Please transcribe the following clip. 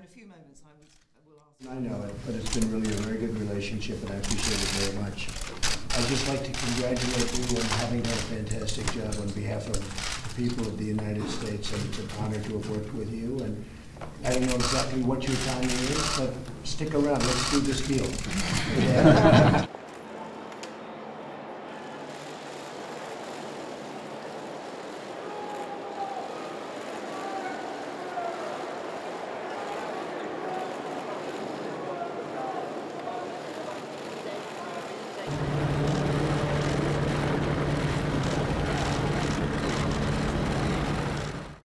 in a few moments, I was, I will ask. I know it, but it's been really a very good relationship, and I appreciate it very much. I'd just like to congratulate you on having done a fantastic job on behalf of the people of the United States, and it's an honor to have worked with you, and I don't know exactly what your timing is, but stick around, let's do this deal.